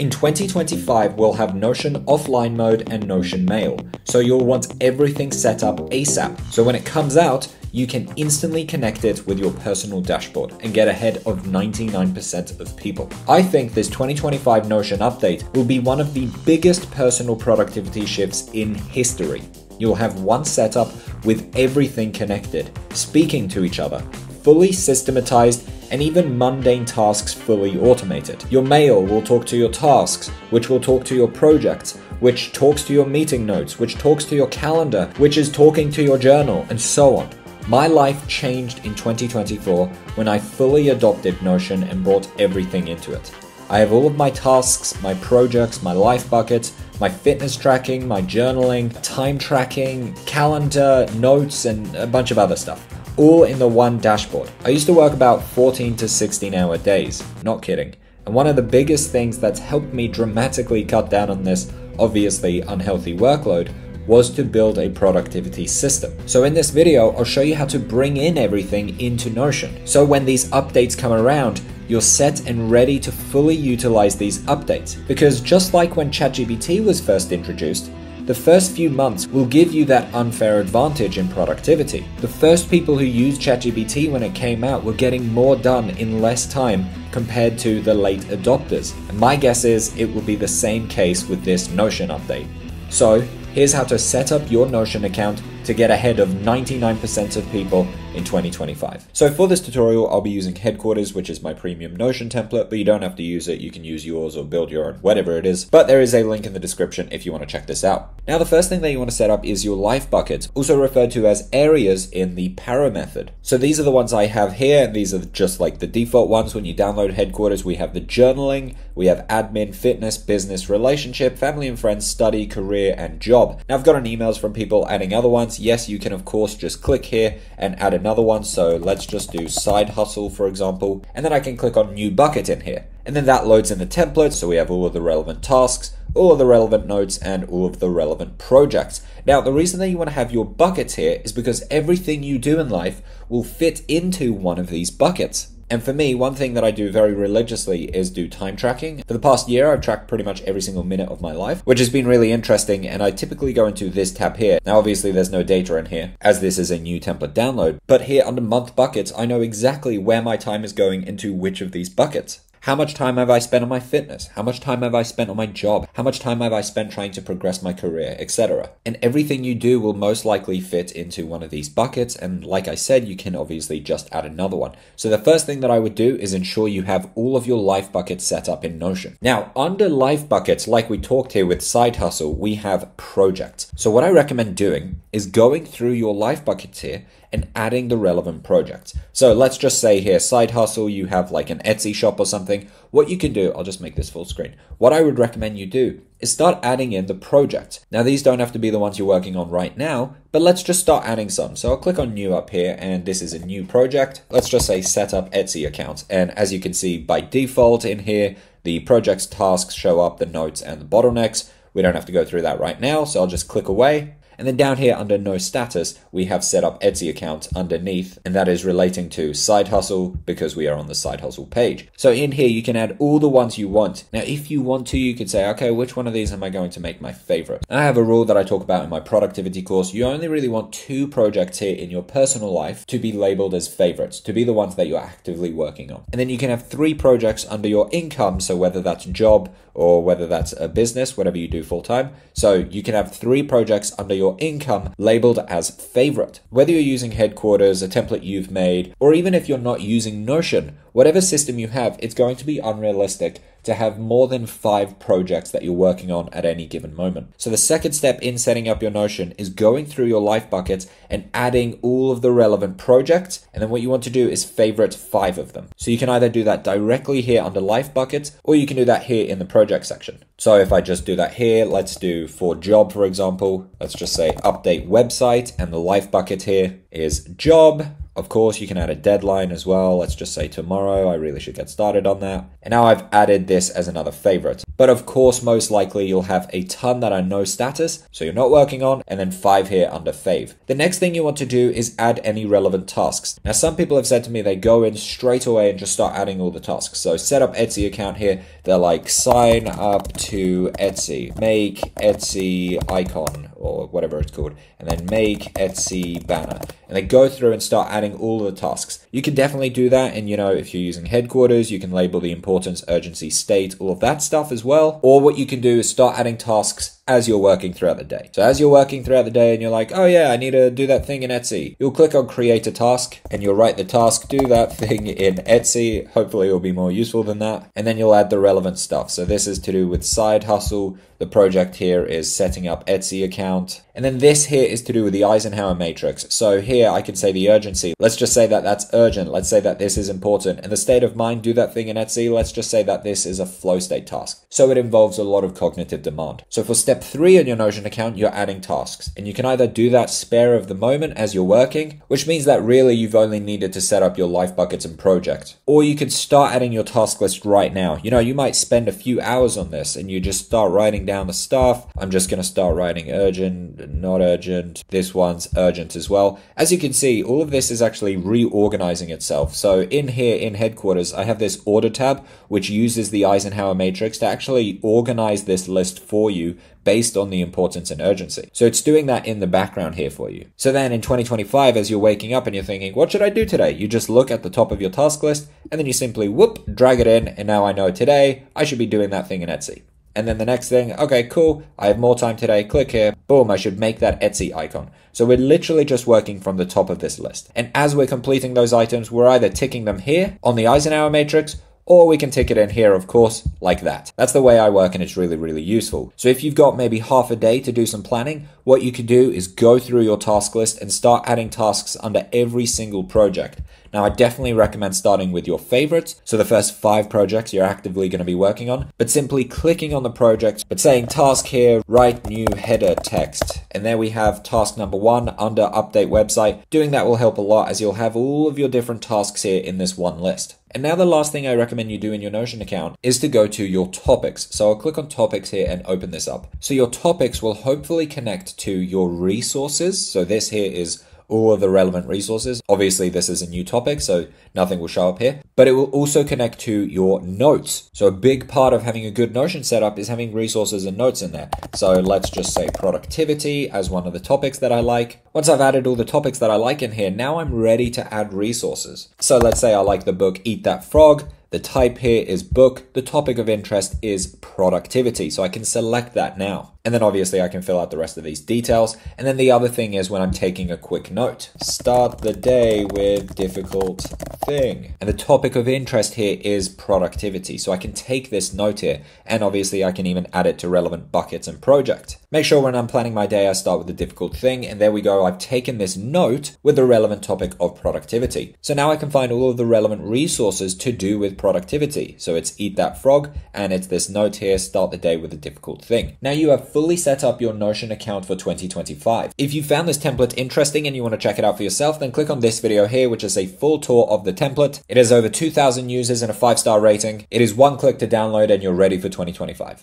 In 2025, we'll have Notion offline mode and Notion mail, so you'll want everything set up ASAP. So when it comes out, you can instantly connect it with your personal dashboard and get ahead of 99% of people. I think this 2025 Notion update will be one of the biggest personal productivity shifts in history. You'll have one setup with everything connected, speaking to each other, fully systematized and even mundane tasks fully automated. Your mail will talk to your tasks, which will talk to your projects, which talks to your meeting notes, which talks to your calendar, which is talking to your journal, and so on. My life changed in 2024 when I fully adopted Notion and brought everything into it. I have all of my tasks, my projects, my life buckets, my fitness tracking, my journaling, time tracking, calendar, notes, and a bunch of other stuff. All in the one dashboard. I used to work about 14 to 16 hour days, not kidding. And one of the biggest things that's helped me dramatically cut down on this obviously unhealthy workload was to build a productivity system. So in this video, I'll show you how to bring in everything into Notion. So when these updates come around, you're set and ready to fully utilize these updates. Because just like when ChatGPT was first introduced, the first few months will give you that unfair advantage in productivity. The first people who used ChatGPT when it came out were getting more done in less time compared to the late adopters. And my guess is it will be the same case with this Notion update. So, Here's how to set up your Notion account to get ahead of 99% of people in 2025. So for this tutorial, I'll be using Headquarters, which is my premium Notion template, but you don't have to use it. You can use yours or build your own, whatever it is. But there is a link in the description if you want to check this out. Now, the first thing that you want to set up is your life buckets, also referred to as areas in the Para method. So these are the ones I have here, and these are just like the default ones. When you download Headquarters, we have the journaling, we have admin, fitness, business, relationship, family and friends, study, career, and job. Now, I've gotten emails from people adding other ones. Yes, you can, of course, just click here and add another one. So let's just do side hustle, for example, and then I can click on new bucket in here. And then that loads in the template. So we have all of the relevant tasks, all of the relevant notes, and all of the relevant projects. Now, the reason that you want to have your buckets here is because everything you do in life will fit into one of these buckets. And for me, one thing that I do very religiously is do time tracking. For the past year, I've tracked pretty much every single minute of my life, which has been really interesting. And I typically go into this tab here. Now, obviously, there's no data in here as this is a new template download. But here under month buckets, I know exactly where my time is going into which of these buckets. How much time have I spent on my fitness? How much time have I spent on my job? How much time have I spent trying to progress my career, etc.? And everything you do will most likely fit into one of these buckets. And like I said, you can obviously just add another one. So the first thing that I would do is ensure you have all of your life buckets set up in Notion. Now, under life buckets, like we talked here with Side Hustle, we have projects. So what I recommend doing is going through your life buckets here and adding the relevant projects. So let's just say here, side hustle, you have like an Etsy shop or something. What you can do, I'll just make this full screen. What I would recommend you do is start adding in the project. Now, these don't have to be the ones you're working on right now, but let's just start adding some. So I'll click on new up here, and this is a new project. Let's just say set up Etsy account. And as you can see by default in here, the project's tasks show up, the notes and the bottlenecks. We don't have to go through that right now, so I'll just click away. And then down here under no status, we have set up Etsy account underneath, and that is relating to side hustle because we are on the side hustle page. So in here, you can add all the ones you want. Now, if you want to, you could say, okay, which one of these am I going to make my favorite? And I have a rule that I talk about in my productivity course. You only really want two projects here in your personal life to be labeled as favorites, to be the ones that you're actively working on. And then you can have three projects under your income. So whether that's job or whether that's a business, whatever you do full time. So you can have three projects under your your income labeled as favorite. Whether you're using headquarters, a template you've made, or even if you're not using Notion, whatever system you have, it's going to be unrealistic to have more than five projects that you're working on at any given moment. So the second step in setting up your Notion is going through your life buckets and adding all of the relevant projects. And then what you want to do is favorite five of them. So you can either do that directly here under life buckets, or you can do that here in the project section. So if I just do that here, let's do for job, for example, let's just say update website and the life bucket here is job Of course, you can add a deadline as well. Let's just say tomorrow. I really should get started on that. And now I've added this as another favorite. But of course, most likely you'll have a ton that are no status, so you're not working on, and then five here under fave. The next thing you want to do is add any relevant tasks. Now, some people have said to me they go in straight away and just start adding all the tasks. So set up Etsy account here. They're like sign up to Etsy, make Etsy icon or whatever it's called, and then make Etsy banner. And they go through and start adding all the tasks. You can definitely do that. And you know, if you're using headquarters, you can label the importance, urgency, state, all of that stuff as well. Or what you can do is start adding tasks as you're working throughout the day. So as you're working throughout the day and you're like, oh yeah, I need to do that thing in Etsy, you'll click on create a task and you'll write the task, do that thing in Etsy. Hopefully it'll be more useful than that. And then you'll add the relevant stuff. So this is to do with side hustle. The project here is setting up Etsy account. And then this here is to do with the Eisenhower matrix. So here I can say the urgency. Let's just say that that's urgent. Let's say that this is important. And the state of mind, do that thing in Etsy. Let's just say that this is a flow state task. So it involves a lot of cognitive demand. So for step three in your Notion account, you're adding tasks. And you can either do that spare of the moment as you're working, which means that really you've only needed to set up your life buckets and project. Or you can start adding your task list right now. You know, you might spend a few hours on this and you just start writing down the stuff. I'm just going to start writing urgent, not urgent. This one's urgent as well. As you can see, all of this is actually reorganizing itself. So in here in headquarters, I have this order tab, which uses the Eisenhower matrix to actually organize this list for you based on the importance and urgency. So it's doing that in the background here for you. So then in 2025, as you're waking up and you're thinking, what should I do today? You just look at the top of your task list and then you simply whoop, drag it in. And now I know today I should be doing that thing in Etsy. And then the next thing, okay, cool, I have more time today, click here, boom, I should make that Etsy icon. So we're literally just working from the top of this list. And as we're completing those items, we're either ticking them here on the Eisenhower matrix or we can tick it in here, of course, like that. That's the way I work and it's really, really useful. So if you've got maybe half a day to do some planning, what you could do is go through your task list and start adding tasks under every single project. Now, I definitely recommend starting with your favorites, so the first five projects you're actively going to be working on, but simply clicking on the project, but saying task here, write new header text. And there we have task number one under update website. Doing that will help a lot as you'll have all of your different tasks here in this one list. And now the last thing I recommend you do in your Notion account is to go to your topics. So I'll click on topics here and open this up. So your topics will hopefully connect to your resources. So this here is all of the relevant resources. Obviously, this is a new topic, so nothing will show up here, but it will also connect to your notes. So a big part of having a good Notion setup is having resources and notes in there. So let's just say productivity as one of the topics that I like. Once I've added all the topics that I like in here, now I'm ready to add resources. So let's say I like the book Eat That Frog. The type here is book. The topic of interest is productivity. So I can select that now. And then obviously I can fill out the rest of these details. And then the other thing is when I'm taking a quick note, start the day with difficult thing. And the topic of interest here is productivity. So I can take this note here and obviously I can even add it to relevant buckets and project. Make sure when I'm planning my day, I start with the difficult thing. And there we go. I've taken this note with the relevant topic of productivity. So now I can find all of the relevant resources to do with productivity. So it's eat that frog and it's this note here, start the day with a difficult thing. Now you have fully set up your Notion account for 2025. If you found this template interesting and you want to check it out for yourself, then click on this video here, which is a full tour of the template. It has over 2,000 users and a 5-star rating. It is one click to download and you're ready for 2025.